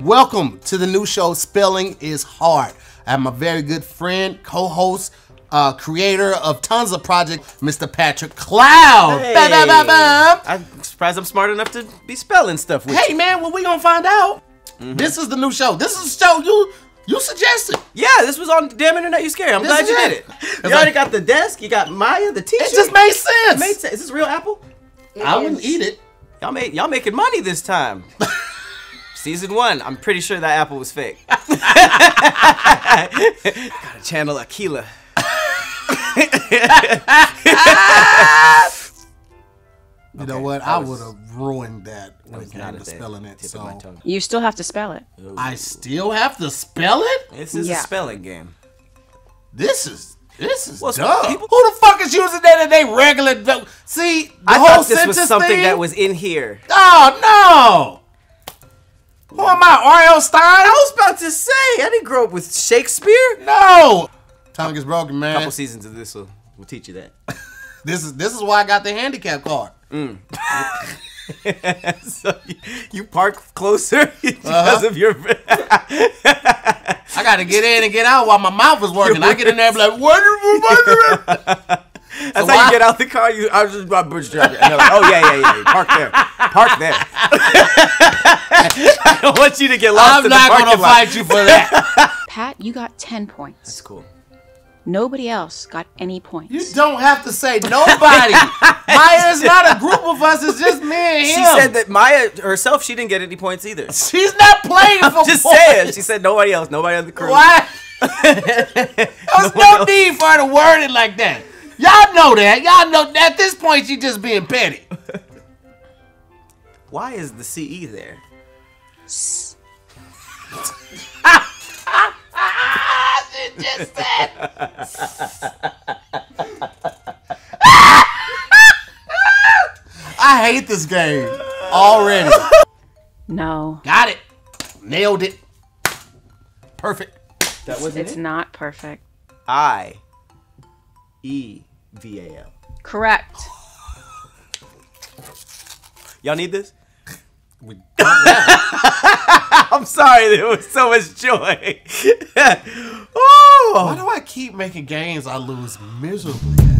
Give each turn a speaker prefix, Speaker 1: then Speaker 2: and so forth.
Speaker 1: Welcome to the new show, Spelling is Hard. I have my very good friend, co host, uh, creator of tons of projects, Mr. Patrick Cloud.
Speaker 2: Hey.
Speaker 1: Ba, ba, ba, ba.
Speaker 2: I'm surprised I'm smart enough to be spelling stuff with
Speaker 1: Hey,
Speaker 2: you.
Speaker 1: man, well, we gonna find out.
Speaker 2: Mm-hmm.
Speaker 1: This is the new show. This is the show you you suggested.
Speaker 2: Yeah, this was on Damn Internet You Scary. I'm
Speaker 1: This
Speaker 2: glad you
Speaker 1: it.
Speaker 2: did it.
Speaker 1: It's
Speaker 2: You already
Speaker 1: like-
Speaker 2: got the desk, you got Maya, the teacher.
Speaker 1: It just made sense.
Speaker 2: made sense. Is this real apple?
Speaker 1: I wouldn't eat it.
Speaker 2: Y'all made y'all making money this time. Season one, I'm pretty sure that apple was fake. Gotta channel Aquila.
Speaker 1: You know what? I would have ruined that when it came
Speaker 2: not
Speaker 1: to
Speaker 2: the
Speaker 1: spelling it.
Speaker 2: tip of my
Speaker 1: So.
Speaker 3: You still have to spell it.
Speaker 1: I still have to spell it.
Speaker 2: This is
Speaker 3: Yeah.
Speaker 2: a spelling game.
Speaker 1: This is this is
Speaker 2: Well,
Speaker 1: dumb.
Speaker 2: people-
Speaker 1: Who the fuck is using that in they regular? do- See, the
Speaker 2: I
Speaker 1: whole
Speaker 2: thought this was something
Speaker 1: thing?
Speaker 2: that was in here.
Speaker 1: Oh no! Who am I, R.L. Stine?
Speaker 2: I was about to say, I didn't grow up with Shakespeare.
Speaker 1: No. Tongue is broken, man.
Speaker 2: A couple seasons of this will, will teach you that.
Speaker 1: This is this is why I got the handicap card.
Speaker 2: so you, you park closer because
Speaker 1: Uh-huh.
Speaker 2: of your.
Speaker 1: I got to get in and get out while my mouth is working. I get in there and be like, what? What- what-
Speaker 2: That's
Speaker 1: So
Speaker 2: how you get out the car. You, I was just about bootstrap it. And they're like, oh yeah, yeah, yeah. Park there. Park there. I don't want you to get lost
Speaker 1: I'm
Speaker 2: in the
Speaker 1: not
Speaker 2: parking
Speaker 1: gonna
Speaker 2: lot.
Speaker 1: fight you for that.
Speaker 3: Pat, you got 10 points.
Speaker 2: That's cool.
Speaker 3: Nobody else got any points.
Speaker 1: you don't have to say nobody. Maya is not a group of us. It's just me and him.
Speaker 2: She said that Maya herself, she didn't get any points either.
Speaker 1: she's not playing for
Speaker 2: Just
Speaker 1: points.
Speaker 2: saying. She said nobody else, nobody on the crew.
Speaker 1: Why? There's no
Speaker 2: else.
Speaker 1: need for her to word it like that. Y'all know that. Y'all know at this point she just being petty.
Speaker 2: Why is the CE there?
Speaker 3: S-
Speaker 1: She just said. I hate this game already.
Speaker 3: No,
Speaker 1: Got it. Nailed it. Perfect.
Speaker 2: That wasn't
Speaker 3: it's
Speaker 2: it.
Speaker 3: not perfect.
Speaker 2: I E V A L.
Speaker 1: Oh,
Speaker 3: Correct.
Speaker 2: Y'all need this?
Speaker 1: We-
Speaker 2: I'm sorry, there was so much joy.
Speaker 1: Why
Speaker 2: oh,
Speaker 1: do I keep making games I lose miserably at?